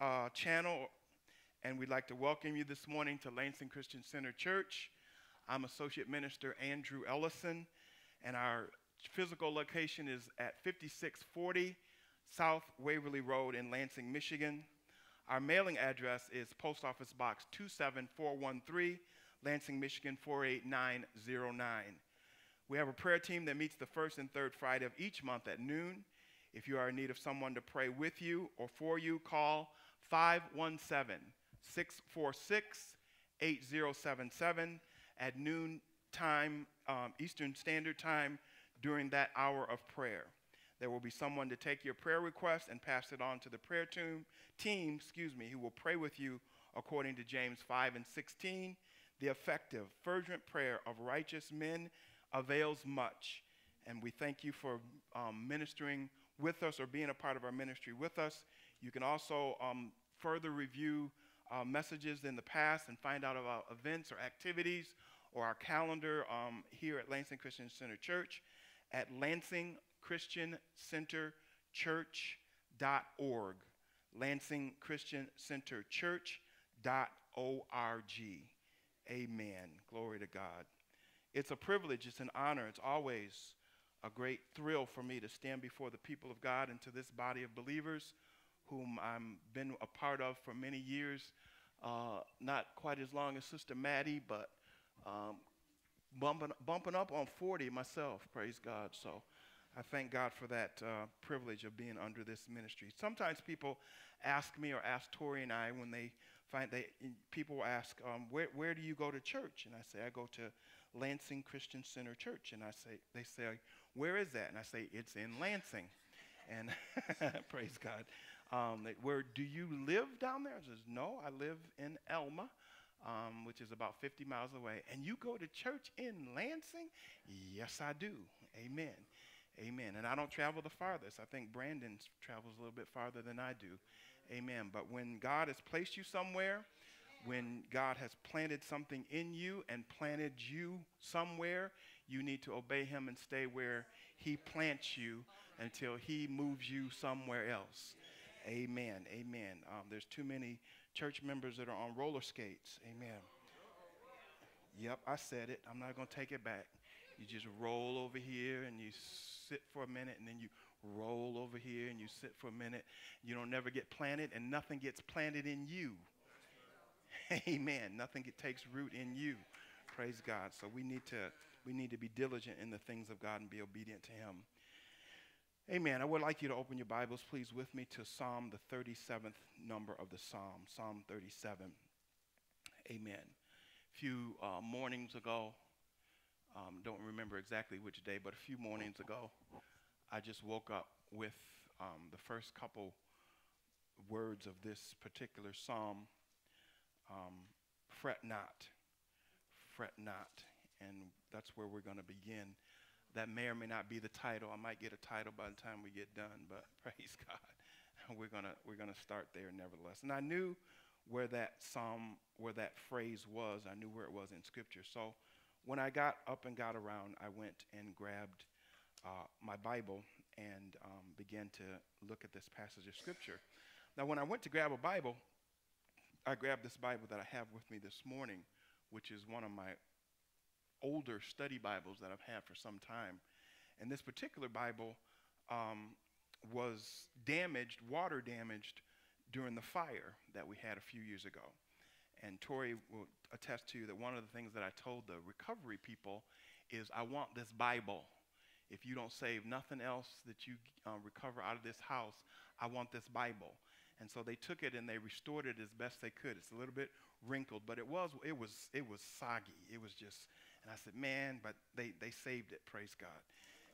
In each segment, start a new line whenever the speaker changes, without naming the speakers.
uh, channel, and we'd like to welcome you this morning to Lansing Christian Center Church. I'm Associate Minister Andrew Ellison, and our physical location is at 5640 South Waverly Road in Lansing, Michigan. Our mailing address is Post Office Box 27413, Lansing, Michigan 48909. We have a prayer team that meets the first and third Friday of each month at noon. If you are in need of someone to pray with you or for you, call 517 646 8077 at noon time, um, Eastern Standard Time, during that hour of prayer. There will be someone to take your prayer request and pass it on to the prayer team, team excuse me, who will pray with you according to James 5 and 16. The effective, fervent prayer of righteous men avails much. And we thank you for um, ministering with us or being a part of our ministry with us. You can also um, further review uh, messages in the past and find out about events or activities or our calendar um, here at Lansing Christian Center Church at lansingchristiancenterchurch.org. Lansing Christian Center Church.org. Amen. Glory to God. It's a privilege, it's an honor, it's always a great thrill for me to stand before the people of God and to this body of believers whom I've been a part of for many years. Uh, not quite as long as Sister Maddie, but um, bumping, bumping up on 40 myself, praise God. So I thank God for that uh, privilege of being under this ministry. Sometimes people ask me or ask Tori and I when they find they people ask, um, where, where do you go to church? And I say, I go to Lansing Christian Center Church. And I say, they say, where is that? And I say, it's in Lansing. And praise God. Um, they, where do you live down there? I says, no, I live in Elma um, which is about 50 miles away, and you go to church in Lansing? Yes, I do. Amen. Amen. And I don't travel the farthest. I think Brandon travels a little bit farther than I do. Amen. But when God has placed you somewhere, when God has planted something in you and planted you somewhere, you need to obey Him and stay where He plants you until He moves you somewhere else. Amen. Amen. Um, there's too many church members that are on roller skates. Amen. Yep, I said it. I'm not going to take it back. You just roll over here and you sit for a minute and then you roll over here and you sit for a minute. You don't never get planted and nothing gets planted in you. Amen. Nothing get, takes root in you. Praise God. So we need to we need to be diligent in the things of God and be obedient to him. Amen. I would like you to open your Bibles, please, with me to Psalm, the 37th number of the Psalm, Psalm 37. Amen. A few uh, mornings ago, um, don't remember exactly which day, but a few mornings ago, I just woke up with um, the first couple words of this particular psalm um, fret not, fret not. And that's where we're going to begin that may or may not be the title. I might get a title by the time we get done, but praise God. We're gonna we're gonna start there nevertheless. And I knew where that psalm, where that phrase was. I knew where it was in Scripture. So when I got up and got around, I went and grabbed uh, my Bible and um, began to look at this passage of Scripture. Now, when I went to grab a Bible, I grabbed this Bible that I have with me this morning, which is one of my older study Bibles that I've had for some time. And this particular Bible um, was damaged, water damaged, during the fire that we had a few years ago. And Tori will attest to you that one of the things that I told the recovery people is I want this Bible. If you don't save nothing else that you uh, recover out of this house, I want this Bible. And so they took it and they restored it as best they could. It's a little bit wrinkled, but it was it was it was soggy. It was just and I said, man, but they, they saved it, praise God.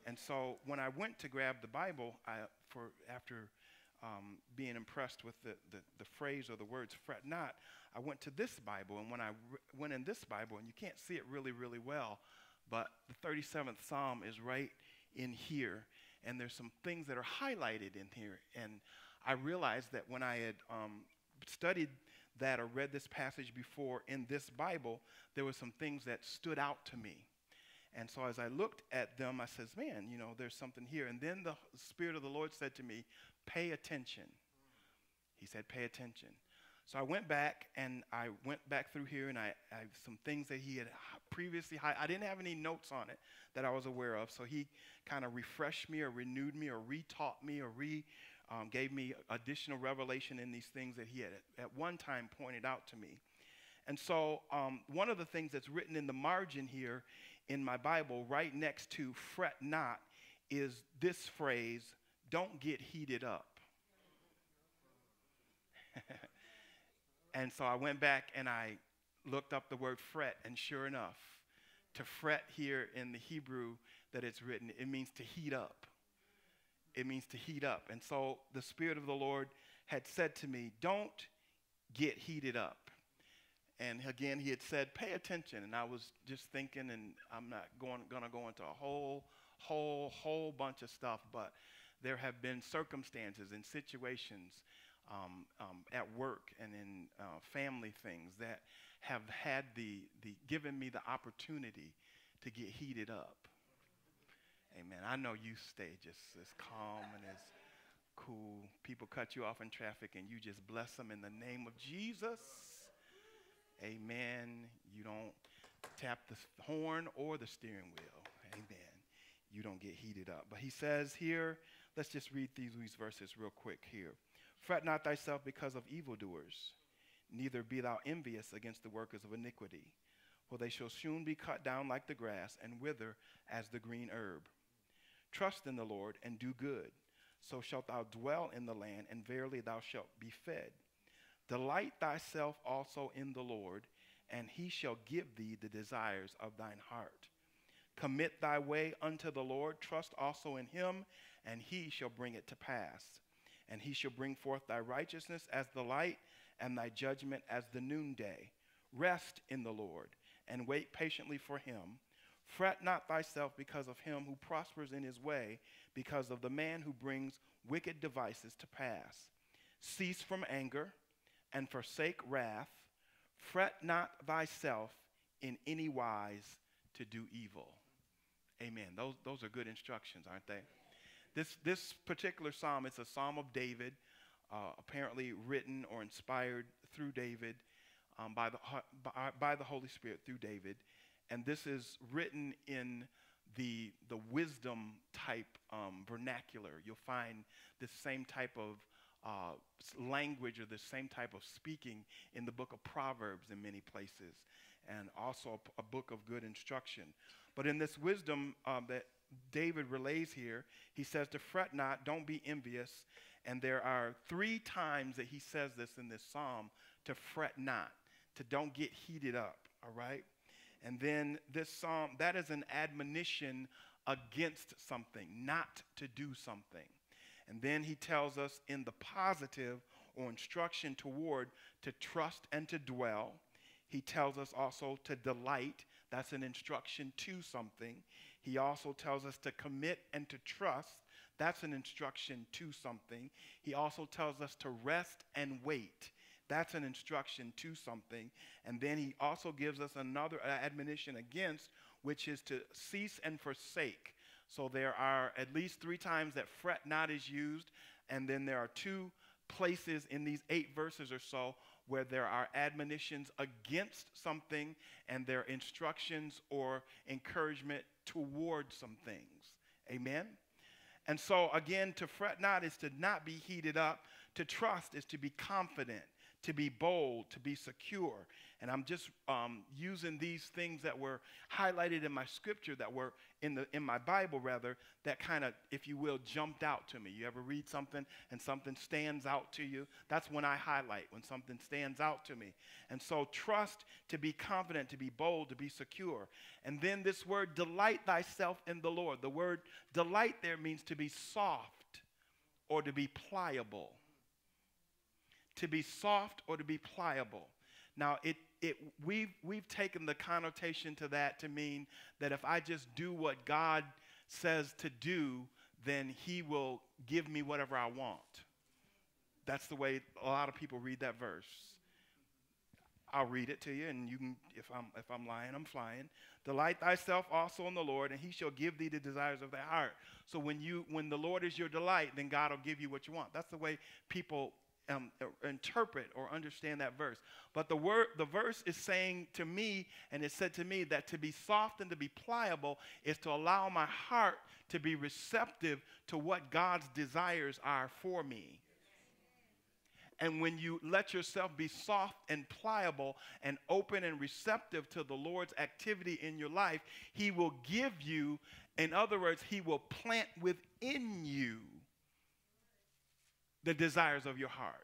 And so when I went to grab the Bible, I, for after um, being impressed with the, the, the, phrase or the words fret not, I went to this Bible. And when I re- went in this Bible, and you can't see it really, really well, but the 37th Psalm is right in here. And there's some things that are highlighted in here. And I realized that when I had um, studied that or read this passage before in this Bible, there were some things that stood out to me. And so as I looked at them, I says, man, you know, there's something here. And then the Spirit of the Lord said to me, pay attention. He said, pay attention. So I went back and I went back through here and I, I some things that he had previously I didn't have any notes on it that I was aware of. So he kind of refreshed me or renewed me or retaught me or re um, gave me additional revelation in these things that he had at one time pointed out to me. And so um, one of the things that's written in the margin here in my Bible, right next to fret not, is this phrase, don't get heated up. and so I went back and I looked up the word fret, and sure enough, to fret here in the Hebrew that it's written, it means to heat up. It means to heat up. And so the Spirit of the Lord had said to me, Don't get heated up. And again, he had said, Pay attention. And I was just thinking, and I'm not going, to go into a whole, whole, whole bunch of stuff, but there have been circumstances and situations um, um, at work and in uh, family things that have had the, the given me the opportunity to get heated up. Amen. I know you stay just as calm and as cool. People cut you off in traffic and you just bless them in the name of Jesus. Amen. You don't tap the horn or the steering wheel. Amen. You don't get heated up. But he says here, let's just read these, these verses real quick here. Fret not thyself because of evildoers, neither be thou envious against the workers of iniquity, for they shall soon be cut down like the grass and wither as the green herb. Trust in the Lord and do good, so shalt thou dwell in the land, and verily thou shalt be fed. Delight thyself also in the Lord, and he shall give thee the desires of thine heart. Commit thy way unto the Lord, trust also in him, and he shall bring it to pass. And he shall bring forth thy righteousness as the light, and thy judgment as the noonday. Rest in the Lord, and wait patiently for him. Fret not thyself because of him who prospers in his way, because of the man who brings wicked devices to pass. Cease from anger and forsake wrath. Fret not thyself in any wise to do evil. Amen. Those, those are good instructions, aren't they? This, this particular psalm is a psalm of David, uh, apparently written or inspired through David um, by, the, by, by the Holy Spirit through David. And this is written in the, the wisdom type um, vernacular. You'll find this same type of uh, language or the same type of speaking in the book of Proverbs in many places, and also a, a book of good instruction. But in this wisdom um, that David relays here, he says to fret not, don't be envious. And there are three times that he says this in this psalm to fret not, to don't get heated up, all right? And then this psalm, that is an admonition against something, not to do something. And then he tells us in the positive or instruction toward to trust and to dwell. He tells us also to delight. That's an instruction to something. He also tells us to commit and to trust. That's an instruction to something. He also tells us to rest and wait. That's an instruction to something. And then he also gives us another uh, admonition against, which is to cease and forsake. So there are at least three times that fret not is used, and then there are two places in these eight verses or so where there are admonitions against something and there are instructions or encouragement towards some things. Amen? And so, again, to fret not is to not be heated up. To trust is to be confident to be bold, to be secure. And I'm just um, using these things that were highlighted in my scripture, that were in, the, in my Bible, rather, that kind of, if you will, jumped out to me. You ever read something and something stands out to you? That's when I highlight, when something stands out to me. And so, trust to be confident, to be bold, to be secure. And then this word, delight thyself in the Lord. The word delight there means to be soft or to be pliable to be soft or to be pliable. Now, it, it, we've, we've taken the connotation to that to mean that if I just do what God says to do, then He will give me whatever I want. That's the way a lot of people read that verse. I'll read it to you, and you can, if I'm, if I'm lying, I'm flying. Delight thyself also in the Lord, and he shall give thee the desires of thy heart. So when you, when the Lord is your delight, then God will give you what you want. That's the way people um, uh, interpret or understand that verse. But the word, the verse is saying to me, and it said to me that to be soft and to be pliable is to allow my heart to be receptive to what God's desires are for me. And when you let yourself be soft and pliable and open and receptive to the Lord's activity in your life, He will give you, in other words, He will plant within you the desires of your heart.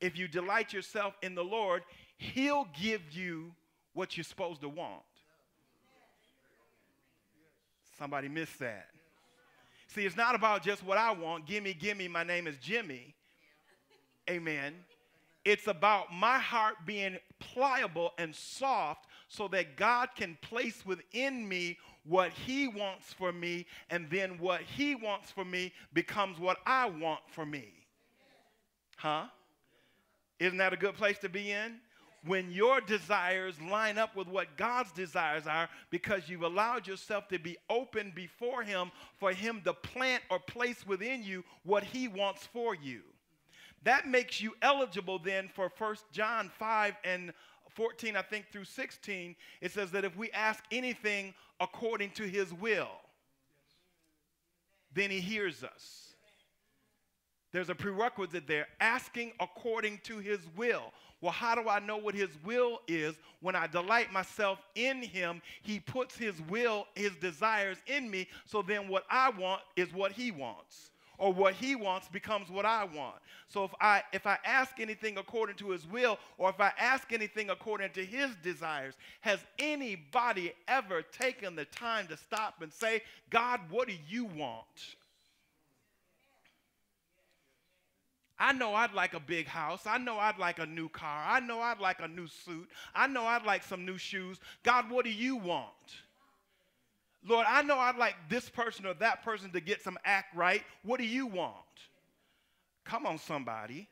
If you delight yourself in the Lord, He'll give you what you're supposed to want. Somebody missed that. See, it's not about just what I want. Gimme, gimme, my name is Jimmy. Amen. It's about my heart being pliable and soft so that God can place within me what He wants for me, and then what He wants for me becomes what I want for me. Huh? Isn't that a good place to be in? When your desires line up with what God's desires are because you've allowed yourself to be open before Him for Him to plant or place within you what He wants for you. That makes you eligible then for 1 John 5 and 14, I think, through 16. It says that if we ask anything according to his will, then he hears us. There's a prerequisite there asking according to his will. Well, how do I know what his will is? When I delight myself in him, he puts his will, his desires in me. So then what I want is what he wants or what he wants becomes what I want. So if I if I ask anything according to his will or if I ask anything according to his desires, has anybody ever taken the time to stop and say, "God, what do you want?" I know I'd like a big house. I know I'd like a new car. I know I'd like a new suit. I know I'd like some new shoes. God, what do you want? Lord, I know I'd like this person or that person to get some act right. What do you want? Come on, somebody.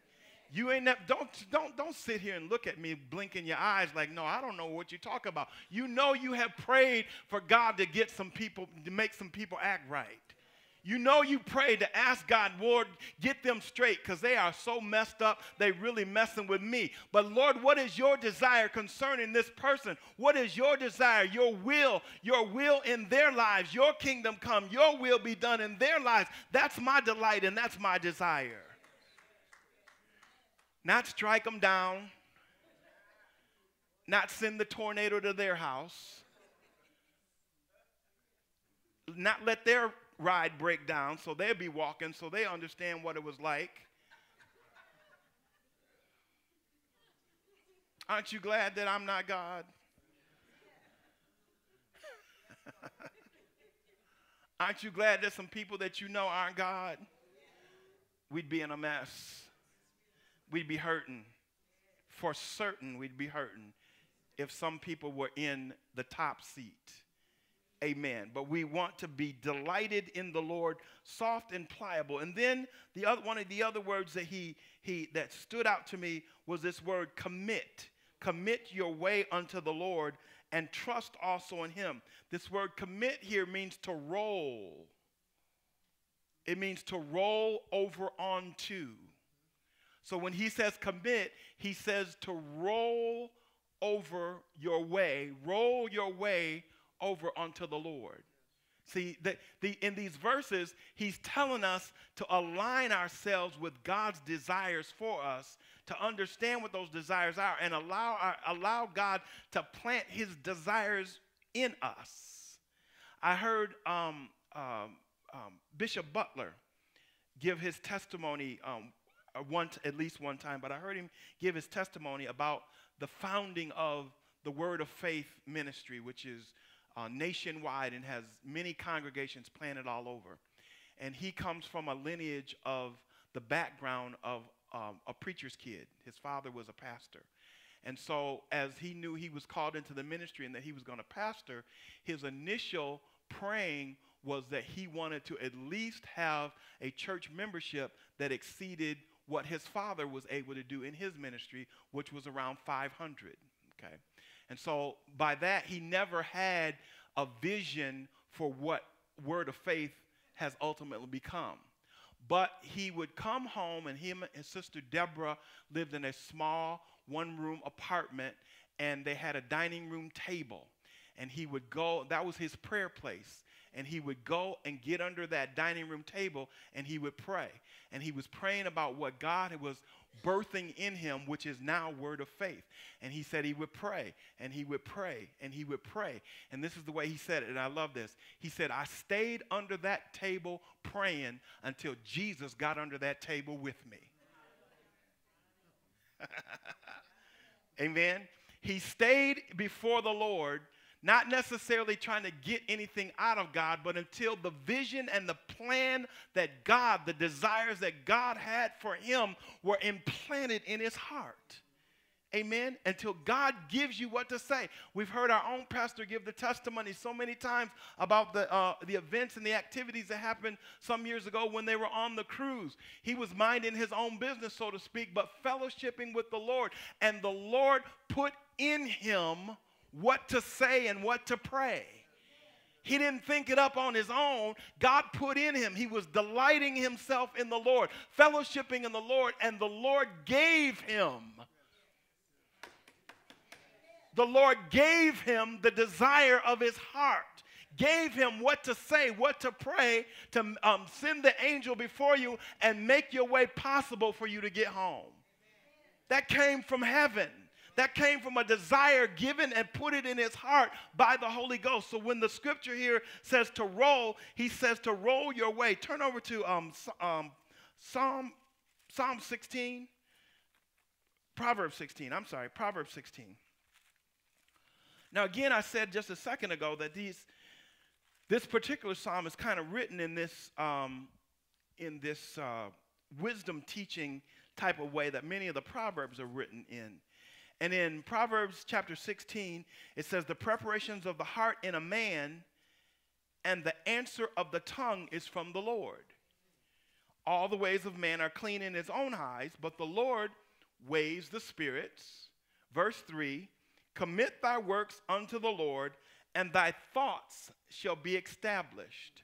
You ain't never, don't, don't, don't sit here and look at me blinking your eyes like, no, I don't know what you talk about. You know you have prayed for God to get some people, to make some people act right. You know you pray to ask God, Lord, get them straight because they are so messed up, they really messing with me. But Lord, what is your desire concerning this person? What is your desire, your will, your will in their lives, your kingdom come, your will be done in their lives? That's my delight and that's my desire. Not strike them down, not send the tornado to their house, not let their ride break down, so they'll be walking, so they understand what it was like. Aren't you glad that I'm not God? Aren't you glad that some people that you know aren't God? We'd be in a mess. We'd be hurting. For certain, we'd be hurting if some people were in the top seat. Amen. But we want to be delighted in the Lord, soft and pliable. And then the other one of the other words that he he that stood out to me was this word commit. Commit your way unto the Lord and trust also in him. This word commit here means to roll. It means to roll over onto. So when he says commit, he says to roll over your way, roll your way over unto the Lord. See, the, the, in these verses, he's telling us to align ourselves with God's desires for us, to understand what those desires are, and allow, our, allow God to plant his desires in us. I heard um, um, um, Bishop Butler give his testimony um, one, at least one time, but I heard him give his testimony about the founding of the Word of Faith ministry, which is uh, nationwide and has many congregations planted all over. And he comes from a lineage of the background of um, a preacher's kid. His father was a pastor. And so, as he knew he was called into the ministry and that he was going to pastor, his initial praying was that he wanted to at least have a church membership that exceeded what his father was able to do in his ministry, which was around 500. Okay. And so by that, he never had a vision for what Word of Faith has ultimately become. but he would come home, and him and his sister Deborah lived in a small one room apartment, and they had a dining room table. And he would go, that was his prayer place. And he would go and get under that dining room table and he would pray. And he was praying about what God was birthing in him, which is now word of faith. And he said he would pray and he would pray and he would pray. And this is the way he said it, and I love this. He said, I stayed under that table praying until Jesus got under that table with me. Amen. He stayed before the Lord not necessarily trying to get anything out of God, but until the vision and the plan that God, the desires that God had for him were implanted in his heart. Amen. Until God gives you what to say. We've heard our own pastor give the testimony so many times about the, uh, the events and the activities that happened some years ago when they were on the cruise. He was minding his own business, so to speak, but fellowshipping with the Lord. And the Lord put in him what to say and what to pray. He didn't think it up on his own. God put in him. He was delighting himself in the Lord, fellowshipping in the Lord, and the Lord gave him. The Lord gave him the desire of his heart, gave him what to say, what to pray, to um, send the angel before you and make your way possible for you to get home. That came from heaven. That came from a desire given and put it in his heart by the Holy Ghost. So when the scripture here says to roll, he says to roll your way. Turn over to um, um, Psalm, Psalm 16, Proverbs 16. I'm sorry, Proverbs 16. Now, again, I said just a second ago that these, this particular psalm is kind of written in this, um, in this uh, wisdom teaching type of way that many of the proverbs are written in. And in Proverbs chapter 16, it says, The preparations of the heart in a man and the answer of the tongue is from the Lord. All the ways of man are clean in his own eyes, but the Lord weighs the spirits. Verse 3 Commit thy works unto the Lord, and thy thoughts shall be established.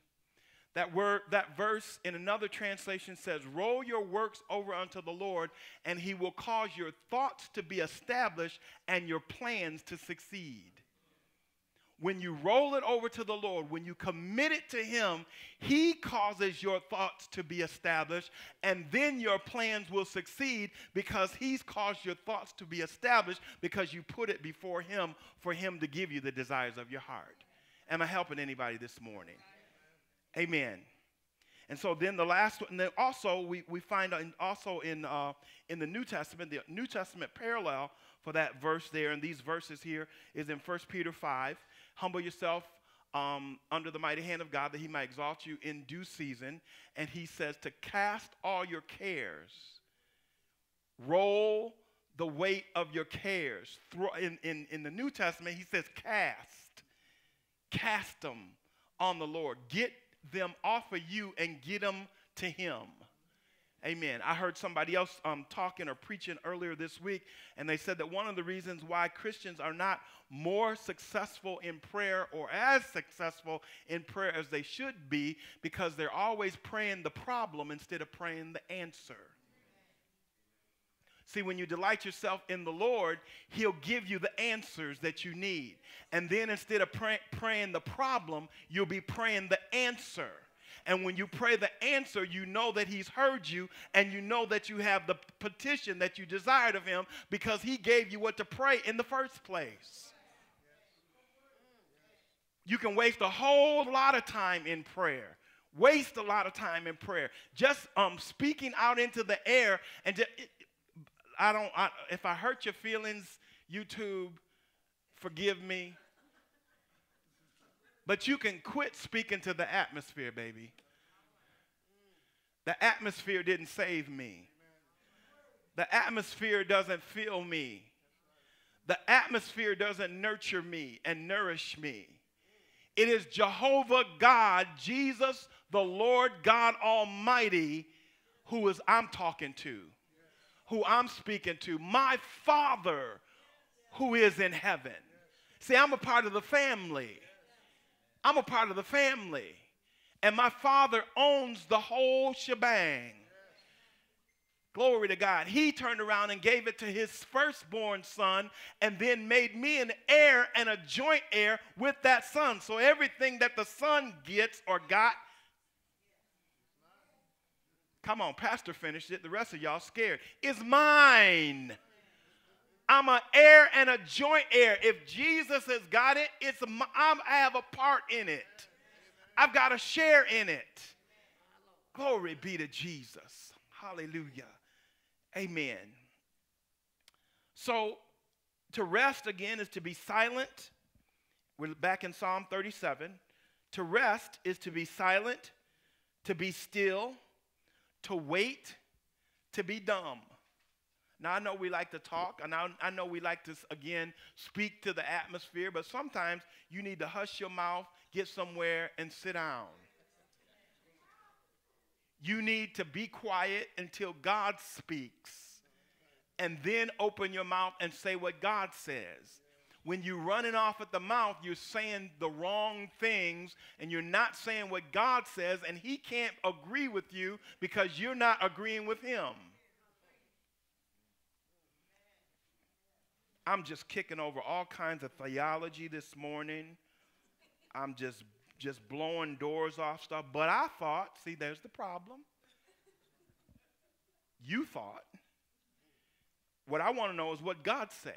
That word, that verse in another translation says, Roll your works over unto the Lord, and he will cause your thoughts to be established and your plans to succeed. When you roll it over to the Lord, when you commit it to Him, He causes your thoughts to be established, and then your plans will succeed because He's caused your thoughts to be established because you put it before Him for Him to give you the desires of your heart. Am I helping anybody this morning? Amen. And so then the last one, and then also we, we find in, also in, uh, in the New Testament, the New Testament parallel for that verse there, and these verses here is in 1 Peter 5. Humble yourself um, under the mighty hand of God that he might exalt you in due season. And he says to cast all your cares, roll the weight of your cares. In, in, in the New Testament, he says cast, cast them on the Lord. Get them off of you and get them to Him. Amen. I heard somebody else um, talking or preaching earlier this week, and they said that one of the reasons why Christians are not more successful in prayer or as successful in prayer as they should be because they're always praying the problem instead of praying the answer. See, when you delight yourself in the Lord, He'll give you the answers that you need. And then instead of pray, praying the problem, you'll be praying the answer. And when you pray the answer, you know that He's heard you and you know that you have the petition that you desired of Him because He gave you what to pray in the first place. You can waste a whole lot of time in prayer waste a lot of time in prayer just um, speaking out into the air and just, it, I don't, I, if I hurt your feelings, YouTube, forgive me. But you can quit speaking to the atmosphere, baby. The atmosphere didn't save me. The atmosphere doesn't fill me. The atmosphere doesn't nurture me and nourish me. It is Jehovah God, Jesus, the Lord God Almighty, who is I'm talking to who I'm speaking to, my Father who is in heaven. See, I'm a part of the family. I'm a part of the family. And my Father owns the whole shebang. Glory to God. He turned around and gave it to his firstborn son and then made me an heir and a joint heir with that son. So everything that the son gets or got, come on, Pastor finished it. The rest of y'all scared, is mine. I'm an heir and a joint heir. If Jesus has got it, it's my, I'm, I have a part in it. I've got a share in it. Glory be to Jesus. Hallelujah. Amen. So to rest again is to be silent. We're back in Psalm 37. To rest is to be silent, to be still, to wait, to be dumb. Now, I know we like to talk, and I, know we like to, again, speak to the atmosphere, but sometimes you need to hush your mouth, get somewhere, and sit down. You need to be quiet until God speaks, and then open your mouth and say what God says. When you're running off at the mouth, you're saying the wrong things, and you're not saying what God says, and He can't agree with you because you're not agreeing with Him. I'm just kicking over all kinds of theology this morning. I'm just just blowing doors off stuff. But I thought, see, there's the problem. You thought. What I want to know is what God say.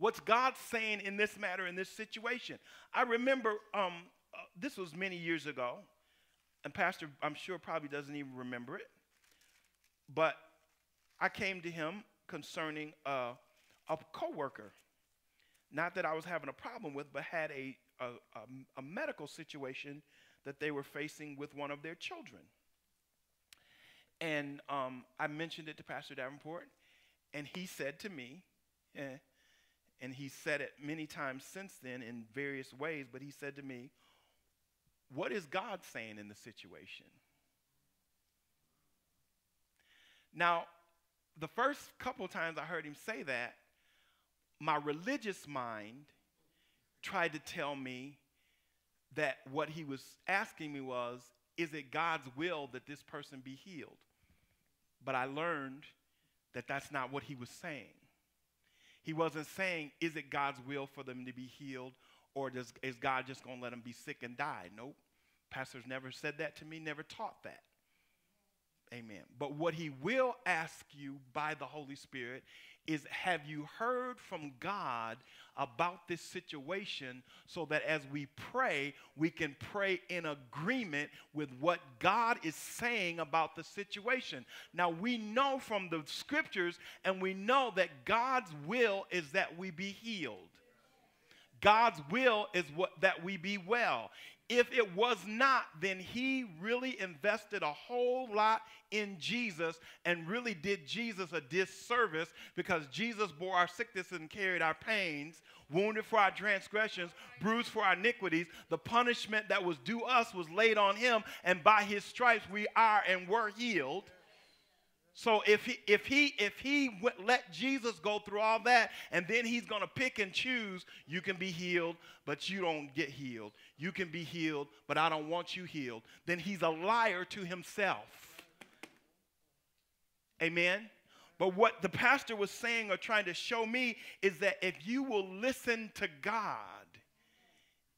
What's God saying in this matter, in this situation? I remember um, uh, this was many years ago, and Pastor, I'm sure, probably doesn't even remember it. But I came to him concerning uh, a coworker, not that I was having a problem with, but had a, a, a, a medical situation that they were facing with one of their children. And um, I mentioned it to Pastor Davenport, and he said to me, eh, and he said it many times since then in various ways, but he said to me, What is God saying in the situation? Now, the first couple times I heard him say that, my religious mind tried to tell me that what he was asking me was, is it God's will that this person be healed? But I learned that that's not what he was saying. He wasn't saying, is it God's will for them to be healed or does, is God just going to let them be sick and die? Nope. Pastors never said that to me, never taught that. Amen. But what he will ask you by the Holy Spirit is have you heard from God about this situation so that as we pray, we can pray in agreement with what God is saying about the situation? Now, we know from the scriptures and we know that God's will is that we be healed. God's will is what that we be well. If it was not, then he really invested a whole lot in Jesus and really did Jesus a disservice because Jesus bore our sickness and carried our pains, wounded for our transgressions, bruised for our iniquities. The punishment that was due us was laid on him, and by his stripes we are and were healed. So if he if he if he let Jesus go through all that and then he's going to pick and choose, you can be healed, but you don't get healed. You can be healed, but I don't want you healed. Then he's a liar to himself. Amen. But what the pastor was saying or trying to show me is that if you will listen to God,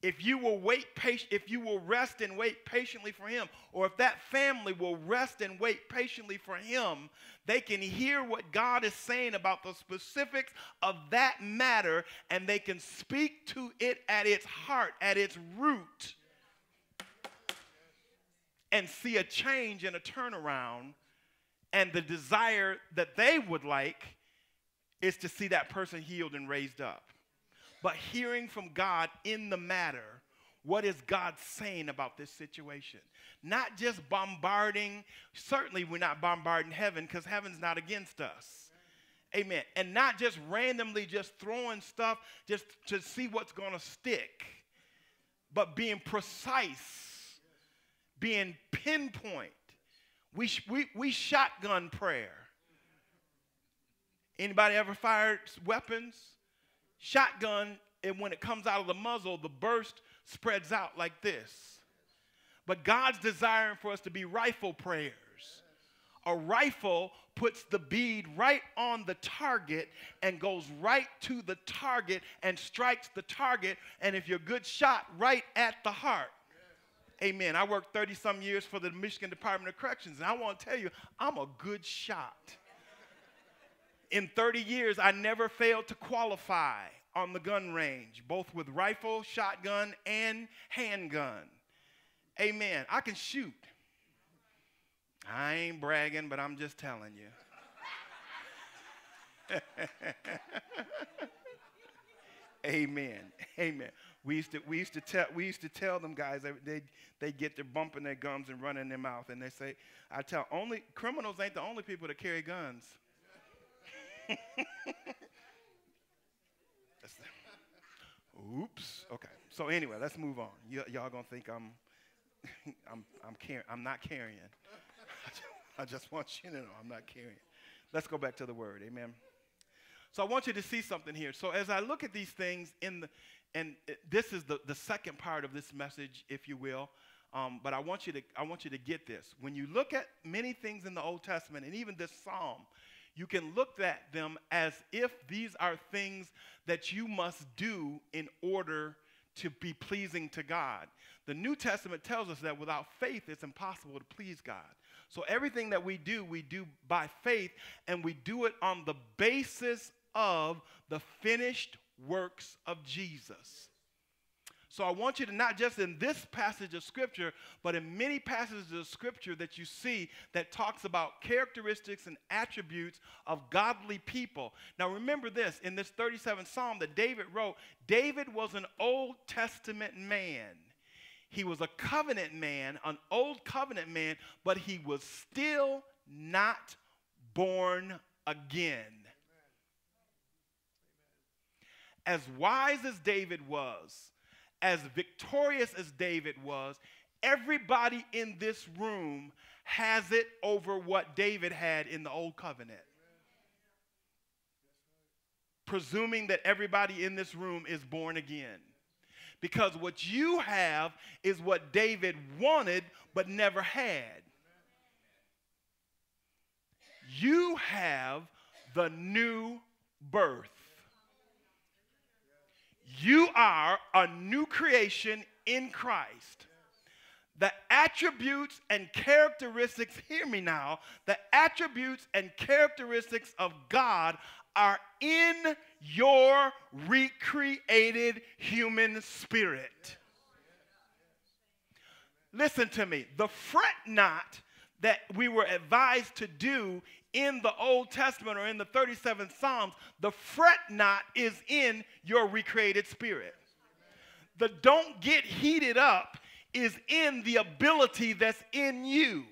if you will wait if you will rest and wait patiently for him, or if that family will rest and wait patiently for him, they can hear what God is saying about the specifics of that matter and they can speak to it at its heart, at its root, and see a change and a turnaround. And the desire that they would like is to see that person healed and raised up but hearing from God in the matter. What is God saying about this situation? Not just bombarding, certainly we're not bombarding heaven because heaven's not against us. Amen. And not just randomly just throwing stuff just to see what's going to stick, but being precise, being pinpoint. We, we, we shotgun prayer. Anybody ever fired weapons? Shotgun, and when it comes out of the muzzle, the burst spreads out like this. But God's desiring for us to be rifle prayers. A rifle puts the bead right on the target and goes right to the target and strikes the target. And if you're good shot, right at the heart. Amen. I worked 30 some years for the Michigan Department of Corrections, and I want to tell you, I'm a good shot. In 30 years, I never failed to qualify on the gun range, both with rifle, shotgun, and handgun. Amen. I can shoot. I ain't bragging, but I'm just telling you. Amen. Amen. We used to we used to tell we used to tell them guys they they get to bumping their gums and running their mouth, and they say, I tell only criminals ain't the only people that carry guns. Oops. Okay. So anyway, let's move on. Y- y'all gonna think I'm I'm I'm car- I'm not carrying. I just want you to know I'm not carrying. Let's go back to the word. Amen. So I want you to see something here. So as I look at these things in the, and this is the, the second part of this message, if you will. Um, but I want you to I want you to get this. When you look at many things in the Old Testament and even this psalm, you can look at them as if these are things that you must do in order to be pleasing to God. The New Testament tells us that without faith, it's impossible to please God. So everything that we do, we do by faith, and we do it on the basis of the finished works of Jesus. So I want you to not just in this passage of scripture, but in many passages of scripture that you see that talks about characteristics and attributes of godly people. Now remember this, in this 37th Psalm that David wrote, David was an Old Testament man. He was a covenant man, an old covenant man, but he was still not born again. As wise as David was, as victorious as David was, everybody in this room has it over what David had in the old covenant. Presuming that everybody in this room is born again. Because what you have is what David wanted but never had. You have the new birth. You are a new creation in Christ. The attributes and characteristics, hear me now, the attributes and characteristics of God are in your recreated human spirit. Listen to me. The fret not that we were advised to do in the Old Testament or in the 37th Psalms, the fret not is in your recreated spirit. The don't get heated up is in the ability that's in you.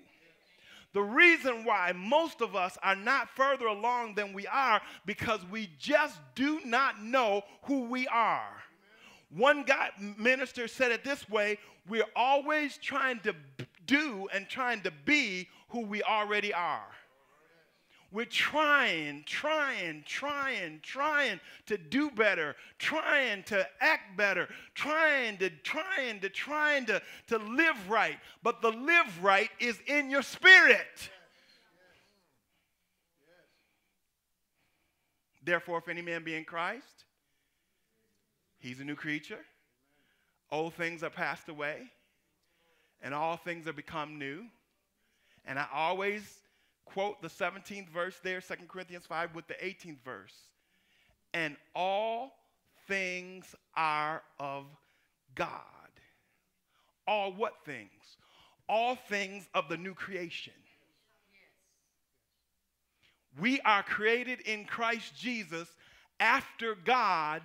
The reason why most of us are not further along than we are because we just do not know who we are. One guy minister said it this way, we're always trying to do and trying to be who we already are. We're trying, trying, trying, trying to do better, trying to act better, trying to, trying to, trying to, to live right. But the live right is in your spirit. Therefore, if any man be in Christ, he's a new creature. Old things are passed away, and all things are become new. And I always quote the 17th verse there, 2 Corinthians 5, with the 18th verse. And all things are of God. All what things? All things of the new creation. We are created in Christ Jesus after God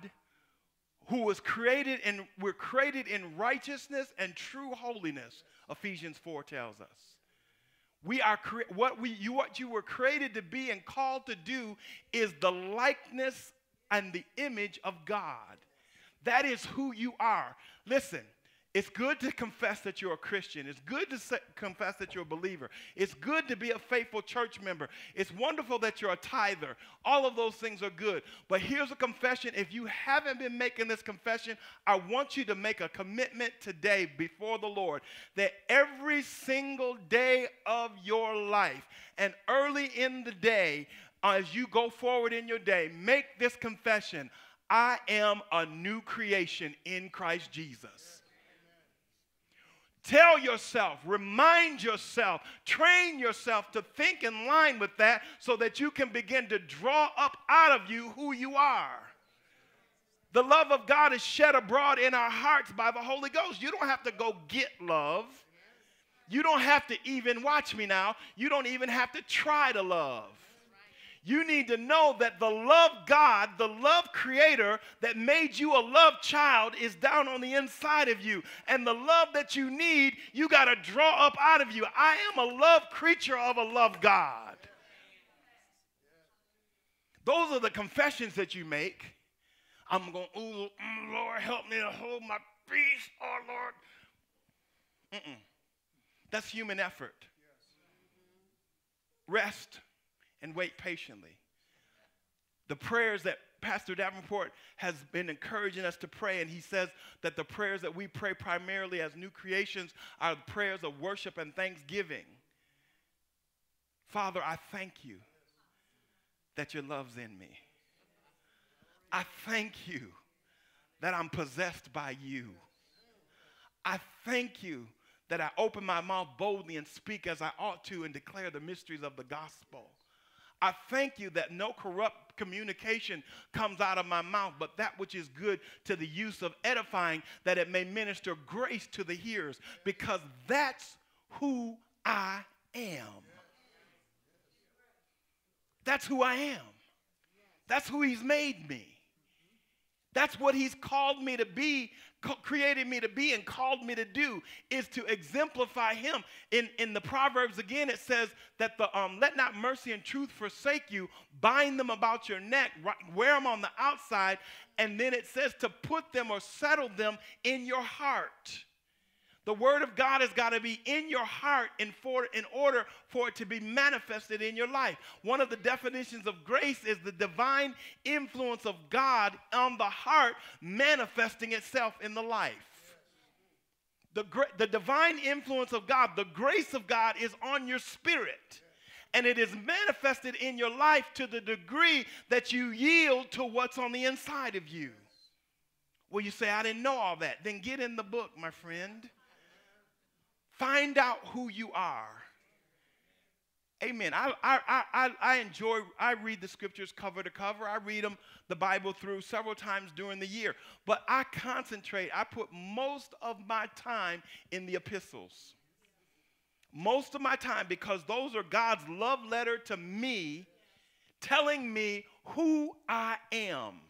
who was created and we're created in righteousness and true holiness, Ephesians 4 tells us. We are cre- what we you what you were created to be and called to do is the likeness and the image of God. That is who you are. Listen, It's good to confess that you're a Christian. It's good to say, confess that you're a believer. It's good to be a faithful church member. It's wonderful that you're a tither. All of those things are good. But here's a confession. If you haven't been making this confession, I want you to make a commitment today before the Lord that every single day of your life and early in the day, as you go forward in your day, make this confession I am a new creation in Christ Jesus. Tell yourself, remind yourself, train yourself to think in line with that so that you can begin to draw up out of you who you are. The love of God is shed abroad in our hearts by the Holy Ghost. You don't have to go get love. You don't have to even, watch me now, you don't even have to try to love you need to know that the love God, the love creator that made you a love child is down on the inside of you. And the love that you need, you got to draw up out of you. I am a love creature of a love God. Those are the confessions that you make. I'm going, oh, mm, Lord, help me to hold my peace. Oh, Lord. Mm-mm. That's human effort. Rest and wait patiently. The prayers that Pastor Davenport has been encouraging us to pray, and he says that the prayers that we pray primarily as new creations are prayers of worship and thanksgiving. Father, I thank you that your love's in me. I thank you that I'm possessed by you. I thank you that I open my mouth boldly and speak as I ought to and declare the mysteries of the gospel. I thank you that no corrupt communication comes out of my mouth, but that which is good to the use of edifying, that it may minister grace to the hearers, because that's who I am. That's who I am. That's who He's made me. That's what He's called me to be created me to be and called me to do is to exemplify him. In, in the Proverbs, again, it says that the um, let not mercy and truth forsake you, bind them about your neck, wear them on the outside, and then it says to put them or settle them in your heart. The word of God has got to be in your heart in, for, in order for it to be manifested in your life. One of the definitions of grace is the divine influence of God on the heart manifesting itself in the life. The, the divine influence of God, the grace of God is on your spirit. And it is manifested in your life to the degree that you yield to what's on the inside of you. Well, you say, I didn't know all that. Then get in the book, my friend. Find out who you are. Amen. I, I, I, I enjoy, I read the scriptures cover to cover. I read them, the Bible through several times during the year. But I concentrate, I put most of my time in the epistles. Most of my time because those are God's love letter to me, telling me who I am.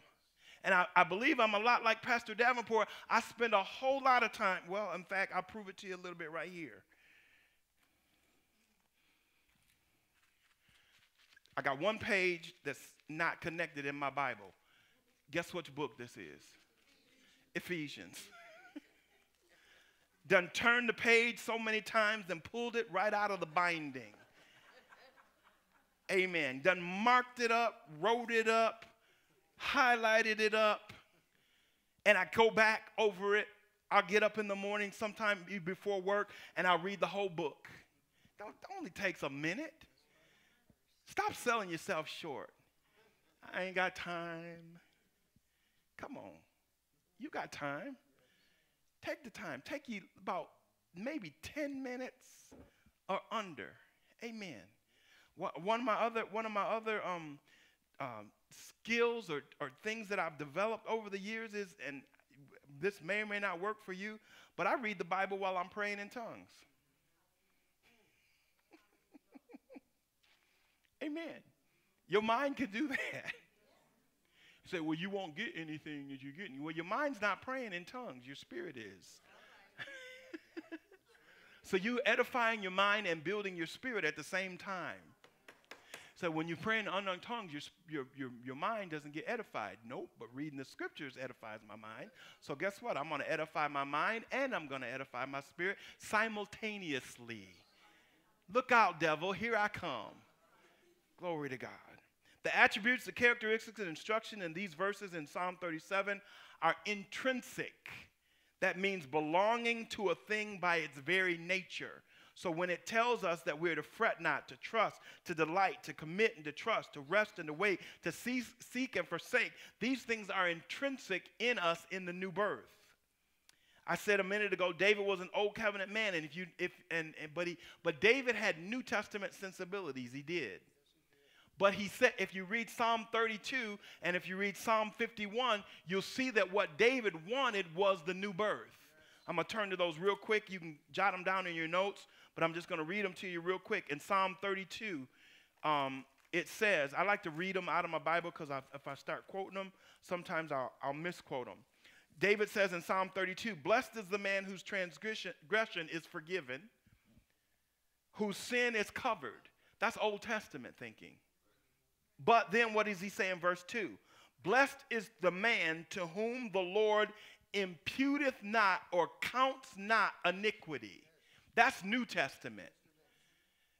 And I, I, believe I'm a lot like Pastor Davenport. I spend a whole lot of time. Well, in fact, I'll prove it to you a little bit right here. I got one page that's not connected in my Bible. Guess which book this is? Ephesians. Done turned the page so many times and pulled it right out of the binding. Amen. Done marked it up, wrote it up, highlighted it up, and I go back over it. I'll get up in the morning sometime before work and I'll read the whole book. That only takes a minute. Stop selling yourself short. I ain't got time. Come on. You got time. Take the time. Take you about maybe 10 minutes or under. Amen. One of my other, one of my other um, um, skills or, or things that I've developed over the years is, and this may or may not work for you, but I read the Bible while I'm praying in tongues. Amen. Your mind can do that. You say, well, you won't get anything that you're getting. Well, your mind's not praying in tongues, your spirit is. so you edifying your mind and building your spirit at the same time. So when you pray in unknown tongues, your, your, your, your mind doesn't get edified. Nope, but reading the scriptures edifies my mind. So guess what? I'm going to edify my mind and I'm going to edify my spirit simultaneously. Look out, devil. Here I come. Glory to God. The attributes, the characteristics, and instruction in these verses in Psalm 37 are intrinsic. That means belonging to a thing by its very nature. So when it tells us that we're to fret not, to trust, to delight, to commit and to trust, to rest and to wait, to cease, seek and forsake, these things are intrinsic in us in the new birth. I said a minute ago, David was an old covenant man, and if you if and, and but he but David had New Testament sensibilities. He did. But he said, if you read Psalm 32 and if you read Psalm 51, you'll see that what David wanted was the new birth. I'm going to turn to those real quick. You can jot them down in your notes, but I'm just going to read them to you real quick. In Psalm 32, um, it says, I like to read them out of my Bible because if I start quoting them, sometimes I'll, I'll misquote them. David says in Psalm 32, Blessed is the man whose transgression is forgiven, whose sin is covered. That's Old Testament thinking. But then what does he say in verse 2? Blessed is the man to whom the Lord imputeth not or counts not iniquity. That's New Testament.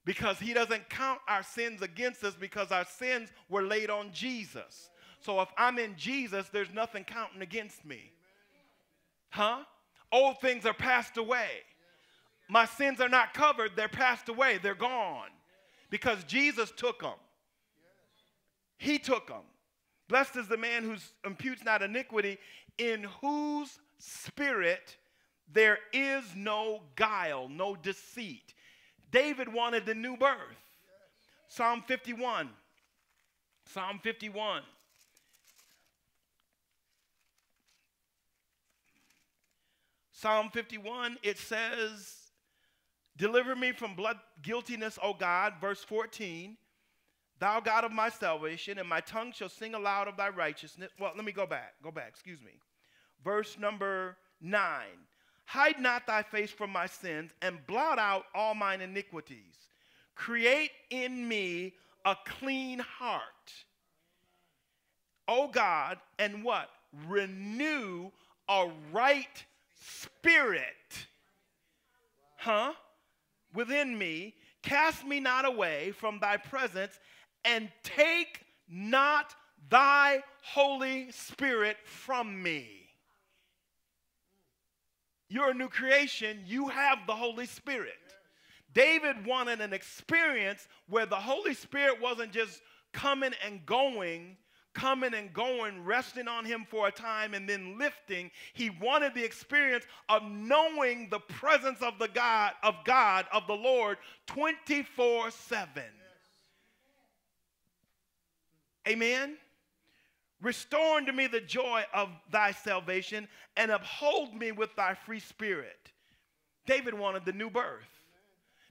Because he doesn't count our sins against us because our sins were laid on Jesus. So if I'm in Jesus, there's nothing counting against me. Huh? Old things are passed away. My sins are not covered, they're passed away, they're gone. Because Jesus took them. He took them. Blessed is the man who imputes not iniquity, in whose spirit there is no guile, no deceit. David wanted the new birth. Psalm 51. Psalm 51. Psalm 51, it says, Deliver me from blood guiltiness, O God, verse 14. Thou God of my salvation, and my tongue shall sing aloud of thy righteousness. Well, let me go back. Go back, excuse me. Verse number nine. Hide not thy face from my sins, and blot out all mine iniquities. Create in me a clean heart. O God, and what? Renew a right spirit. Huh? Within me. Cast me not away from thy presence and take not thy Holy Spirit from me. You're a new creation, you have the Holy Spirit. David wanted an experience where the Holy Spirit wasn't just coming and going, coming and going, resting on him for a time and then lifting. He wanted the experience of knowing the presence of the God of God of the Lord 24/7. Amen. Restore unto me the joy of thy salvation and uphold me with thy free spirit. David wanted the new birth.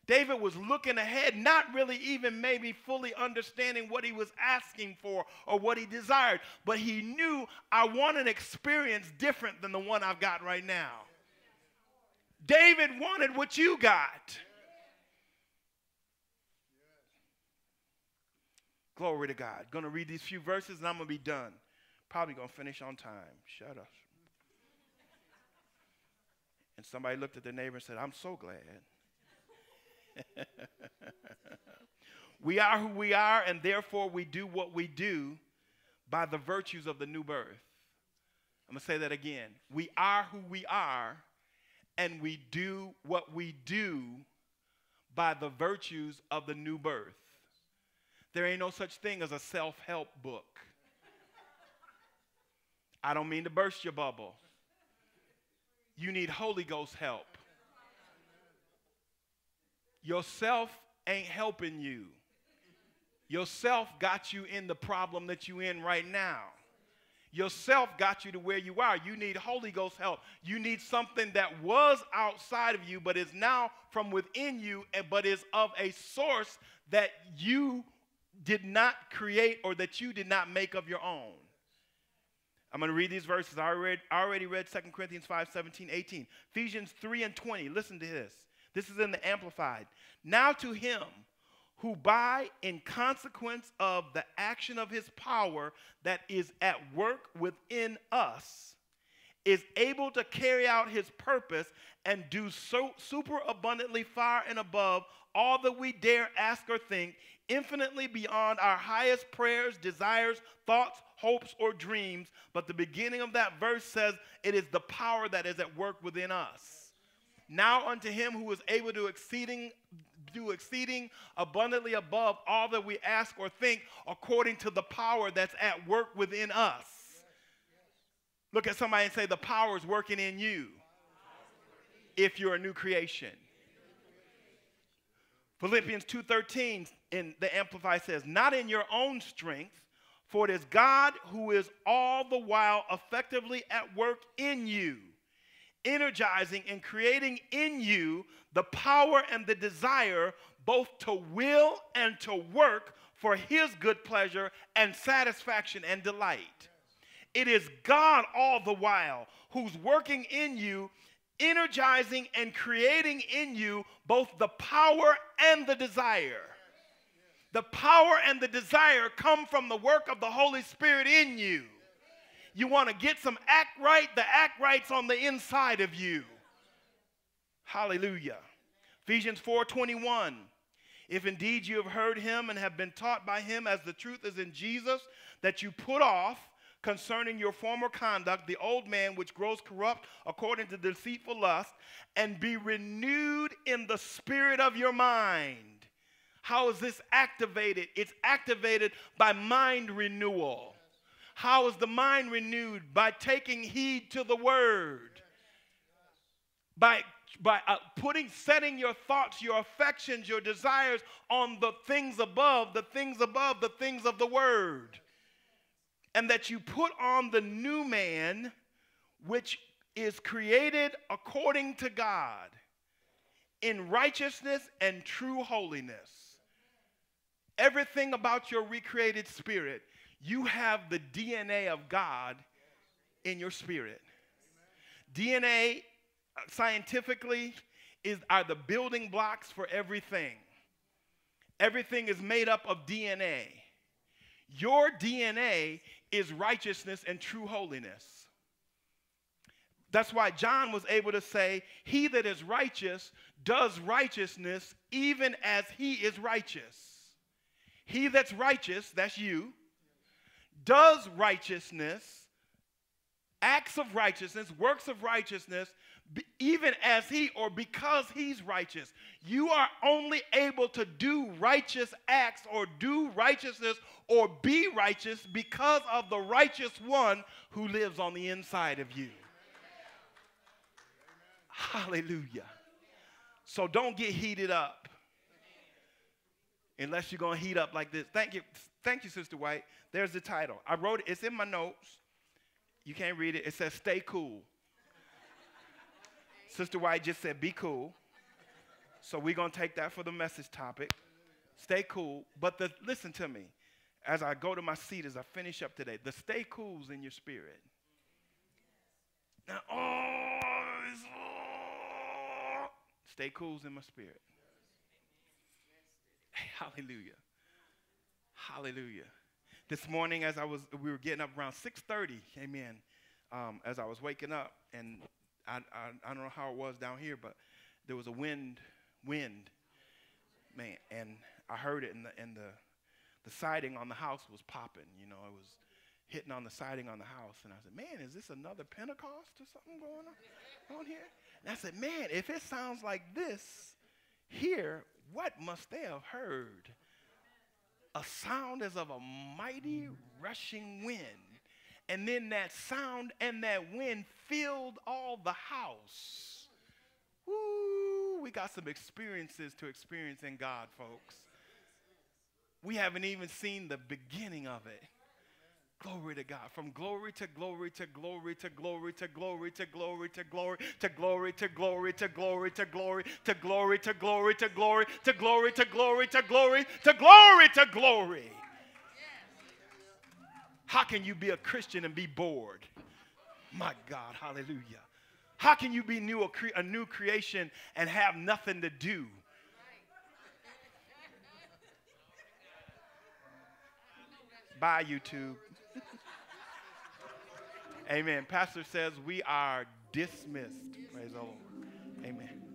David was looking ahead, not really even maybe fully understanding what he was asking for or what he desired, but he knew I want an experience different than the one I've got right now. David wanted what you got. Glory to God. Going to read these few verses and I'm going to be done. Probably going to finish on time. Shut up. And somebody looked at their neighbor and said, I'm so glad. we are who we are, and therefore we do what we do by the virtues of the new birth. I'm going to say that again. We are who we are, and we do what we do by the virtues of the new birth. There ain't no such thing as a self help book. I don't mean to burst your bubble. You need Holy Ghost help. Yourself ain't helping you. Yourself got you in the problem that you in right now. Yourself got you to where you are. You need Holy Ghost help. You need something that was outside of you, but is now from within you, but is of a source that you did not create or that you did not make of your own. I'm going to read these verses. I already, I already read 2 Corinthians 5 17, 18. Ephesians 3 and 20. Listen to this. This is in the Amplified. Now to him who by in consequence of the action of his power that is at work within us is able to carry out his purpose and do so super abundantly far and above all that we dare ask or think infinitely beyond our highest prayers desires thoughts hopes or dreams but the beginning of that verse says it is the power that is at work within us now unto him who is able to exceeding do exceeding abundantly above all that we ask or think according to the power that's at work within us. Look at somebody and say, The power is working in you if you're a new creation. Philippians 2:13 in the Amplify says, "Not in your own strength, for it is God who is all the while effectively at work in you." energizing and creating in you the power and the desire both to will and to work for his good pleasure and satisfaction and delight. It is God all the while who's working in you, energizing and creating in you both the power and the desire. The power and the desire come from the work of the Holy Spirit in you. You want to get some act right, the act right's on the inside of you. Hallelujah. Ephesians 4:21. If indeed you have heard him and have been taught by him as the truth is in Jesus, that you put off concerning your former conduct the old man which grows corrupt according to deceitful lust, and be renewed in the spirit of your mind. How is this activated? It's activated by mind renewal. How is the mind renewed? By taking heed to the word. By, by uh, putting, setting your thoughts, your affections, your desires on the things above, the things above, the things of the word. And that you put on the new man, which is created according to God in righteousness and true holiness. Everything about your recreated spirit you have the DNA of God in your spirit. DNA uh, scientifically is are the building blocks for everything. Everything is made up of DNA. Your DNA is righteousness and true holiness. That's why John was able to say, He that is righteous does righteousness even as he is righteous. He that's righteous, that's you, does righteousness, acts of righteousness, works of righteousness, even as he or because he's righteous. You are only able to do righteous acts or do righteousness or be righteous because of the righteous one who lives on the inside of you. Hallelujah. So don't get heated up unless you're going to heat up like this. Thank you. Thank you, Sister White. There's the title. I wrote it, it's in my notes. You can't read it. It says, Stay cool. Sister White just said, Be cool. So we're going to take that for the message topic. Stay cool. But the, listen to me as I go to my seat, as I finish up today, the stay cool's in your spirit. Now, oh, oh stay cool's in my spirit. Hallelujah. Hallelujah. This morning, as I was, we were getting up around 6:30. Amen. Um, as I was waking up, and I, I, I don't know how it was down here, but there was a wind, wind, man, and I heard it, and the and the the siding on the house was popping. You know, it was hitting on the siding on the house, and I said, "Man, is this another Pentecost or something going on on here?" And I said, "Man, if it sounds like this here, what must they have heard?" a sound as of a mighty rushing wind. And then that sound and that wind filled all the house. Woo, we got some experiences to experience in God, folks. We haven't even seen the beginning of it. Glory to God. From glory to glory to glory to glory to glory to glory to glory to glory to glory to glory to glory to glory to glory to glory to glory to glory to glory to glory to glory. How can you be a Christian and be bored? My God, hallelujah. How can you be new, a, new creation and have nothing to do? Bye, YouTube. Amen. Pastor says we are dismissed. Praise the Lord. Amen.